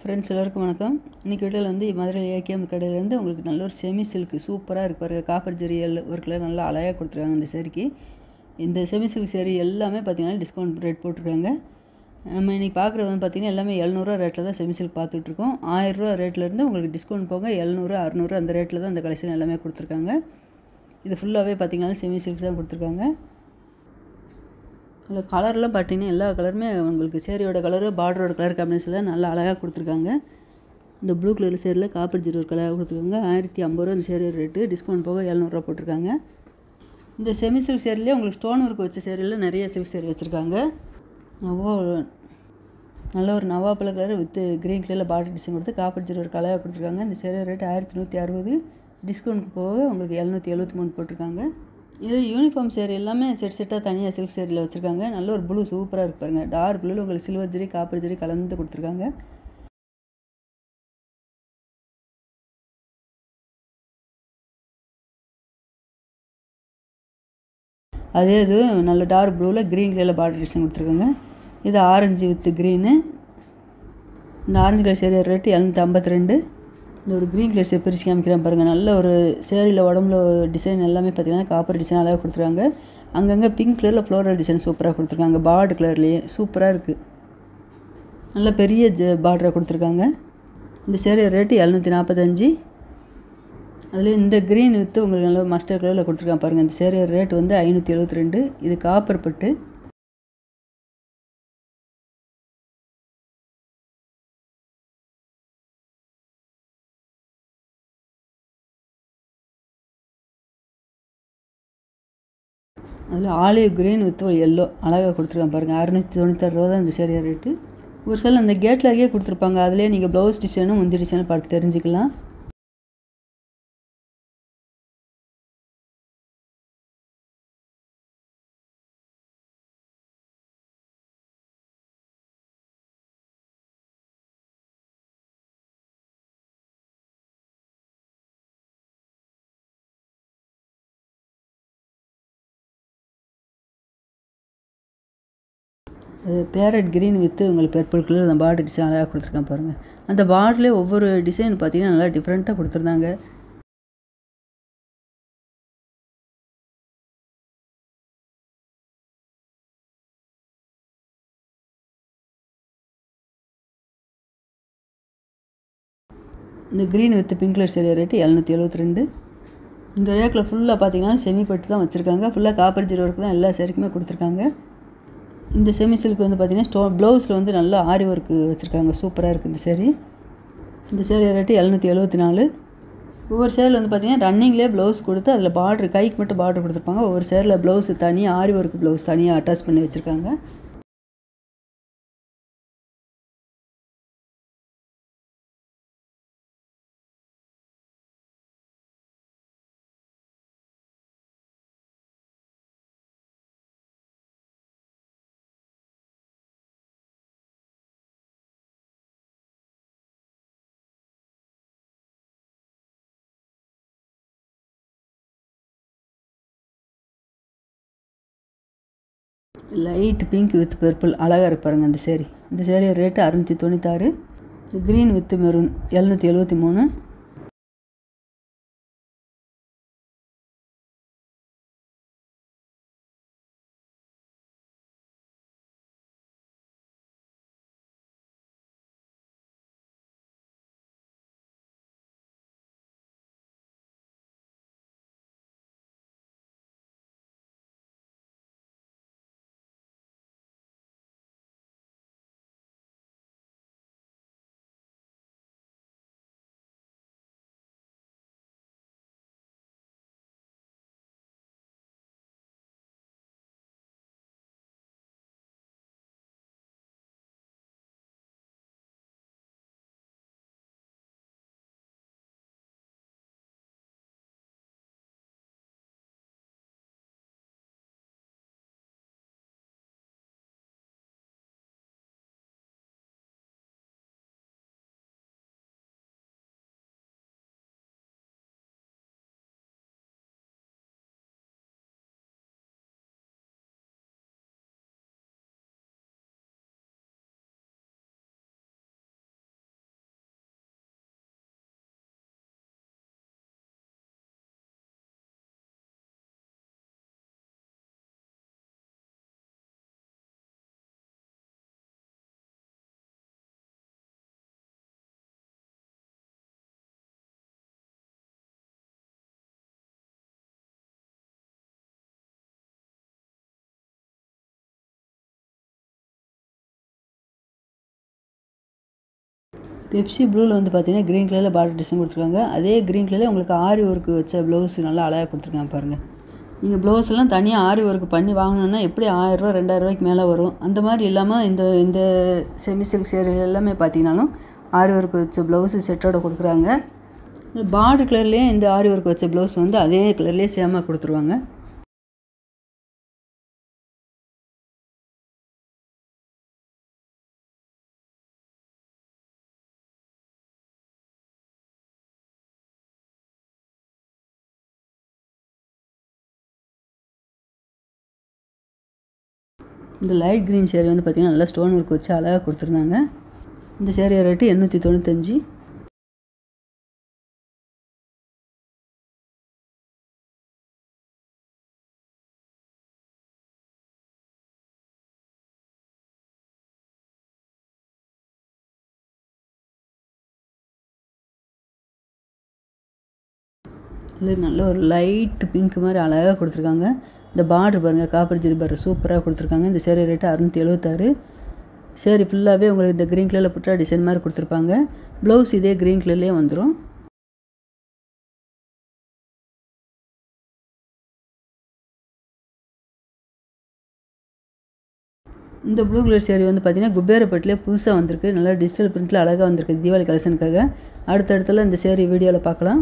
Friends எல்லோருக்கும் வணக்கம். இன்றைக்கி வீட்டில் வந்து மதுரை ஏகேஎம் கடையிலேருந்து உங்களுக்கு நல்ல ஒரு செமி சில்க் சூப்பராக இருக்கு பாருங்கள் காப்பர் ஜெரியல் ஒர்க்கில் நல்லா அழகாக கொடுத்துருக்காங்க இந்த சேரீக்கு இந்த செமி சில்க் சேரீ எல்லாமே பார்த்திங்கன்னா டிஸ்கவுண்ட் ரேட் போட்டிருக்காங்க. நம்ம இன்றைக்கி பார்க்குறது வந்து பார்த்திங்கன்னா எல்லாமே எழுநூறுவா ரேட்டில் தான் செமி சில்க் பார்த்துட்ருக்கோம். ஆயிரரூவா ரேட்லேருந்து உங்களுக்கு டிஸ்கவுண்ட் போக எழுநூறு அறநூறு அந்த ரேட்டில் தான் இந்த கலெக்ஷன் எல்லாமே கொடுத்துருக்காங்க. இது ஃபுல்லாகவே பார்த்திங்கன்னா செமி சில்க் தான் கொடுத்துருக்காங்க. அதில் கலர்லாம் பார்த்தீங்கன்னா எல்லா கலருமே உங்களுக்கு சேரியோட கலரு பார்டரோட கலர் காம்பினேஷனில் நல்லா அழகாக கொடுத்துருக்காங்க. இந்த ப்ளூ கலர் சேரில் காப்பர் ஜீரோ கலர் கொடுத்துருக்காங்க. ஆயிரத்தி ஐம்பது ரூபா இந்த சேரியோட ரேட்டு டிஸ்கவுண்ட் போக எழுநூறுவா போட்டிருக்காங்க. இந்த செமி சில்க் சேரீலேயே உங்களுக்கு ஸ்டோன் ஒர்க் வச்ச சேரீயில் நிறைய சில்க் சேரி வச்சுருக்காங்க. நவோ நல்ல ஒரு நவாப்பழ கலர் வித் க்ரீன் கலரில் பார்டர் டிசைன் கொடுத்து காப்பர் ஜீரோ ஒரு கலராக கொடுத்துருக்காங்க. இந்த சேரியோட ரேட் ஆயிரத்தி நூற்றி அறுபது. டிஸ்கவுண்ட் போக உங்களுக்கு எழுநூற்றி எழுபத்தி மூணு போட்டிருக்காங்க. இதில் யூனிஃபார்ம் சேர் எல்லாமே செட் செட்டாக தனியாக சில்க் சேரில் வச்சுருக்காங்க. நல்ல ஒரு ப்ளூ சூப்பராக இருக்கு பாருங்கள் டார்க் ப்ளூவில் உங்களுக்கு சில்வர் ஜெரி காப்பர் ஜெரி கலந்து கொடுத்துருக்காங்க. அதே இது நல்ல டார்க் ப்ளூவில் க்ரீன் கலரில் பார்டர் டிசைன் கொடுத்துருக்காங்க. இது ஆரஞ்சு வித் க்ரீனு இந்த ஆரஞ்சு கலர் சேரீ ரேட்டு எழுநூற்றி ஐம்பத்தி ரெண்டு. இந்த ஒரு க்ரீன் கலர் சேர் பிரித்து காமிக்கிறேன் பாருங்கள் நல்ல ஒரு சேரீயில் உடம்புல டிசைன் எல்லாமே பார்த்தீங்கன்னா காப்பர் டிசைன் அழகாக கொடுத்துருக்காங்க. அங்கங்கே பிங்க் கலரில் ஃப்ளோரல் டிசைன் சூப்பராக கொடுத்துருக்காங்க. பார்டு கலர்லேயே சூப்பராக இருக்குது நல்ல பெரிய ஜ பார்டராக கொடுத்துருக்காங்க. இந்த சேரீ ரேட்டு எழுநூற்றி நாற்பத்தஞ்சு அதில் இந்த க்ரீன் வித்து உங்களுக்கு நல்ல மஸ்டர் கலரில் கொடுத்துருக்காங்க பாருங்கள் இந்த சேரீ ரேட் வந்து ஐநூற்றி எழுபத்தி ரெண்டு இது காப்பர் பட்டு. அதில் ஆலிவ் க்ரீன் வித் ஒரு எல்லோ அழகாக கொடுத்துருக்கான் பாருங்கள் அறுநூற்றி தொண்ணூத்தாறு ரூபா தான் இந்த சேரீ ரேட்டு ஒரு சில அந்த கேட்டில் கொடுத்துருப்பாங்க. அதிலே நீங்கள் ப்ளவுஸ் டிசைனும் முந்தி டிசைனும் பார்த்து தெரிஞ்சுக்கலாம். பேரட் க்ரீன் வித்து உங்களுக்கு பர்பிள் கலர் அந்த பார்டர் டிசைன் அழகாக கொடுத்துருக்கேன் பாருங்கள் அந்த பார்டர்லேயே ஒவ்வொரு டிசைன் பார்த்தீங்கன்னா நல்லா டிஃப்ரெண்ட்டாக கொடுத்துருந்தாங்க. இந்த green with pink colour sari rate எழுநூற்றி எழுபத்தி ரெண்டு. இந்த ரேக்கில் ஃபுல்லாக பார்த்தீங்கன்னா செமி பட்டு தான் வச்சுருக்காங்க. ஃபுல்லாக காப்பர் ஜீரோ ஒர்க் தான் எல்லா சேரீக்குமே கொடுத்துருக்காங்க. இந்த செமி சில்க் வந்து பார்த்திங்கன்னா ஸ்டோ ப்ளவுஸில் வந்து நல்லா ஆரி ஒர்க்கு வச்சுருக்காங்க. சூப்பராக இருக்குது இந்த சேரீ இந்த சேரீ ரேட்டு எழுநூற்றி எழுபத்தி நாலு. ஒவ்வொரு சேரில் வந்து பார்த்திங்கன்னா ரன்னிங்லேயே ப்ளவுஸ் கொடுத்து அதில் பார்ட்ரு கைக்கு மட்டும் பார்டர் கொடுத்துருப்பாங்க. ஒவ்வொரு சேரில் ப்ளவுஸ் தனியாக ஆரி ஒர்க் ப்ளவுஸ் தனியாக அட்டாச் பண்ணி வச்சுருக்காங்க. லைட் பிங்க் வித் பர்பிள் அழகாக இருப்பாருங்க அந்த சேரீ இந்த சேரீ ரேட்டு அறுநூற்றி தொண்ணூத்தாறு. க்ரீன் வித் மெரூன் எழுநூற்றி எழுபத்தி மூணு. பெப்சி ப்ளூவில் வந்து பார்த்தீங்கன்னா க்ரீன் கலரில் பார்டர் டிசைன் கொடுத்துருக்காங்க. அதே க்ரீன் கலரில் உங்களுக்கு ஆரி ஒர்க்கு வச்ச ப்ளவுஸ் நல்லா அழகாக கொடுத்துருக்காங்க பாருங்கள் நீங்கள் ப்ளவுஸ் எல்லாம் தனியாக ஆரி ஒர்க் பண்ணி வாங்கணுன்னா எப்படி ஆயிரரூவா ரெண்டாயிரரூவாய்க்கு மேலே வரும்? அந்த மாதிரி இல்லாமல் இந்த இந்த செமி சில்க் சேரீ எல்லாமே பார்த்தீங்கன்னாலும் ஆரி ஒர்க் வச்ச ப்ளவுஸு செட்டோட கொடுக்குறாங்க. பார்டர் கலர்லேயே இந்த ஆரி ஒர்க் வச்ச ப்ளவுஸ் வந்து அதே கலர்லேயே சேமாக கொடுத்துருவாங்க. இந்த லைட் க்ரீன் சேரீ வந்து பார்த்திங்கன்னா நல்லா ஸ்டோன் ஒர்க் வச்சு அழகாக கொடுத்துருந்தாங்க. இந்த சேரீ ரேட்டு எண்ணூற்றி தொண்ணூத்தஞ்சு. இதில் நல்ல ஒரு லைட் பிங்க் மாதிரி அழகாக கொடுத்துருக்காங்க. இந்த பார்டர் பாருங்கள் காப்பர் ஜெரி பார்டர் சூப்பராக கொடுத்துருக்காங்க. இந்த சேரீ ரேட்டு அறுநூற்றி எழுபத்தாறு சேரீ ஃபுல்லாகவே உங்களுக்கு இந்த க்ரீன் கலரில் புட்டா டிசைன் மாதிரி கொடுத்துருப்பாங்க. ப்ளவுஸ் இதே க்ரீன் கலர்லேயே வந்துடும் இந்த ப்ளூ கலர் சேரீ வந்து பார்த்தீங்கன்னா குபேரப்பட்டிலே புதுசாக வந்திருக்கு. நல்லா டிஜிட்டல் பிரிண்ட்டில் அழகாக வந்திருக்கு தீபாவளி கலெக்ஷனுக்காக அடுத்தடுத்துல இந்த சேரீ வீடியோவில் பார்க்கலாம்